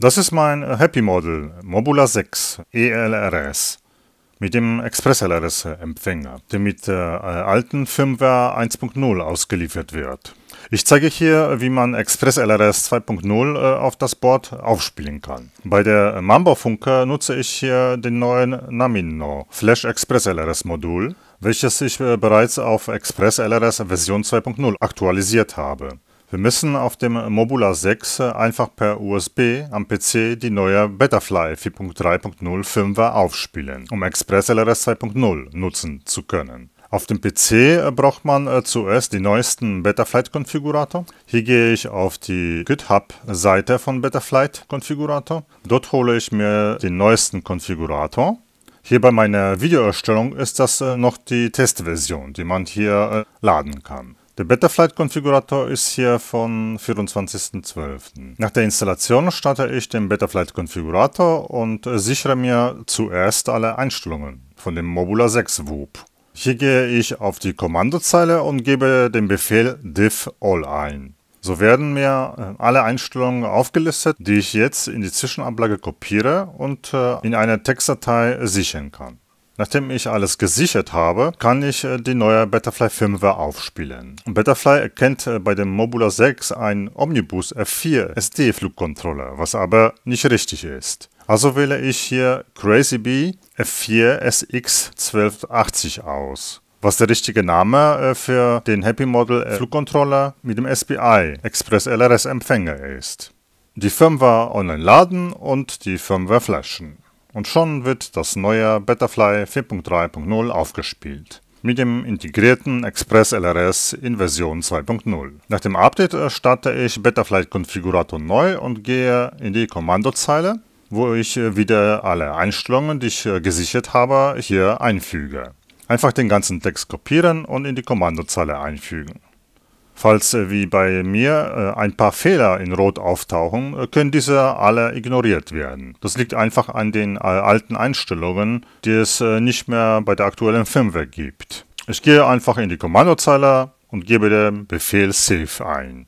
Das ist mein Happy Model Mobula 6 ELRS mit dem Express LRS Empfänger, der mit der alten Firmware 1.0 ausgeliefert wird. Ich zeige hier, wie man Express LRS 2.0 auf das Board aufspielen kann. Bei der Mambo Funker nutze ich hier den neuen Namino Flash Express LRS Modul, welches ich bereits auf Express LRS Version 2.0 aktualisiert habe. Wir müssen auf dem Mobula 6 einfach per USB am PC die neue Betafly 4.3.0 Firmware aufspielen, um Express LRS 2.0 nutzen zu können. Auf dem PC braucht man zuerst den neuesten Betaflight Konfigurator. Hier gehe ich auf die GitHub-Seite von Betaflight Konfigurator. Dort hole ich mir den neuesten Konfigurator. Hier bei meiner Videoerstellung ist das noch die Testversion, die man hier laden kann. Der Betaflight-Konfigurator ist hier von 24.12. Nach der Installation starte ich den Betaflight-Konfigurator und sichere mir zuerst alle Einstellungen von dem Mobula 6 WUP. Hier gehe ich auf die Kommandozeile und gebe den Befehl diff all ein. So werden mir alle Einstellungen aufgelistet, die ich jetzt in die Zwischenablage kopiere und in eine Textdatei sichern kann. Nachdem ich alles gesichert habe, kann ich die neue Betafly Firmware aufspielen. Betafly erkennt bei dem Mobula 6 ein Omnibus F4 SD Flugcontroller, was aber nicht richtig ist. Also wähle ich hier CrazyBee F4 SX 1280 aus, was der richtige Name für den Happy Model Flugcontroller mit dem SPI Express LRS Empfänger ist. Die Firmware online laden und die Firmware flashen und schon wird das neue Betafly 4.3.0 aufgespielt. Mit dem integrierten Express LRS in Version 2.0. Nach dem Update starte ich Betafly Konfigurator neu und gehe in die Kommandozeile, wo ich wieder alle Einstellungen, die ich gesichert habe, hier einfüge. Einfach den ganzen Text kopieren und in die Kommandozeile einfügen. Falls wie bei mir ein paar Fehler in Rot auftauchen, können diese alle ignoriert werden. Das liegt einfach an den alten Einstellungen, die es nicht mehr bei der aktuellen Firmware gibt. Ich gehe einfach in die Kommandozeile und gebe den Befehl Save ein.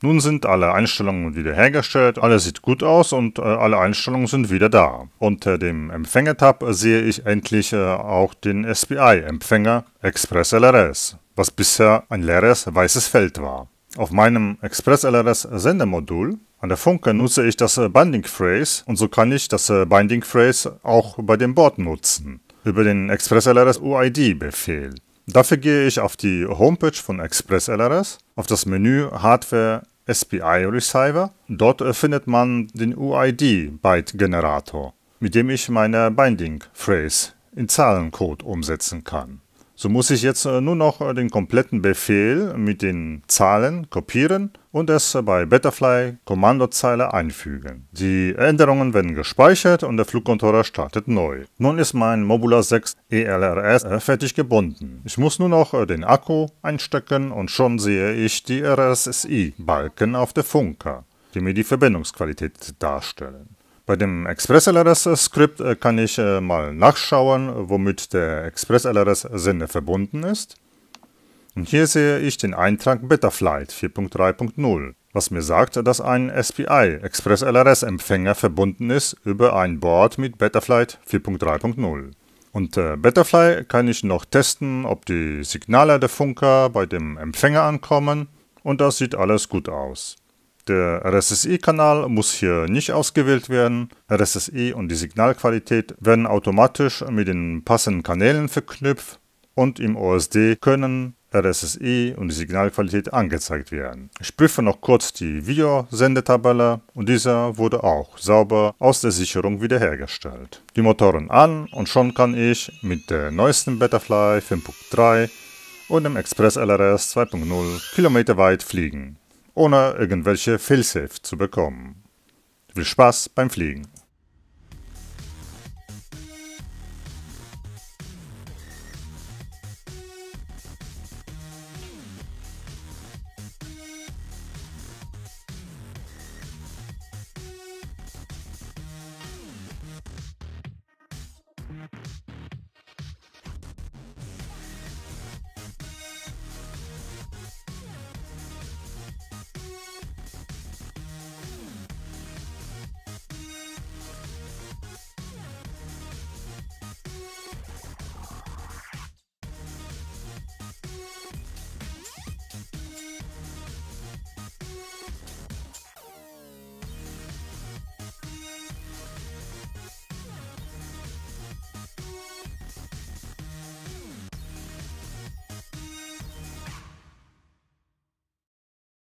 Nun sind alle Einstellungen wiederhergestellt, alles sieht gut aus und alle Einstellungen sind wieder da. Unter dem Empfänger-Tab sehe ich endlich auch den SPI-Empfänger Express LRS was bisher ein leeres weißes Feld war. Auf meinem Express LRS Sendemodul an der Funke nutze ich das Binding Phrase und so kann ich das Binding Phrase auch bei dem Board nutzen, über den Express LRS UID Befehl. Dafür gehe ich auf die Homepage von Express LRS, auf das Menü Hardware SPI Receiver. Dort findet man den UID Byte Generator, mit dem ich meine Binding Phrase in Zahlencode umsetzen kann. So muss ich jetzt nur noch den kompletten Befehl mit den Zahlen kopieren und es bei Betafly Kommandozeile einfügen. Die Änderungen werden gespeichert und der Flugcontroller startet neu. Nun ist mein Mobula 6 ELRS fertig gebunden. Ich muss nur noch den Akku einstecken und schon sehe ich die RSSI-Balken auf der Funker, die mir die Verbindungsqualität darstellen. Bei dem Express LRS Skript kann ich mal nachschauen, womit der Express LRS Sender verbunden ist. Und hier sehe ich den Eintrag Betaflight 4.3.0, was mir sagt, dass ein SPI Express LRS Empfänger verbunden ist über ein Board mit Betaflight 4.3.0. Und äh, Betafly kann ich noch testen, ob die Signale der Funker bei dem Empfänger ankommen und das sieht alles gut aus. Der RSSI-Kanal muss hier nicht ausgewählt werden. RSSI und die Signalqualität werden automatisch mit den passenden Kanälen verknüpft und im OSD können RSSI und die Signalqualität angezeigt werden. Ich prüfe noch kurz die Videosendetabelle und dieser wurde auch sauber aus der Sicherung wiederhergestellt. Die Motoren an und schon kann ich mit der neuesten Betafly 5.3 und dem Express LRS 2.0 kilometerweit fliegen ohne irgendwelche Failsafe zu bekommen. Viel Spaß beim Fliegen!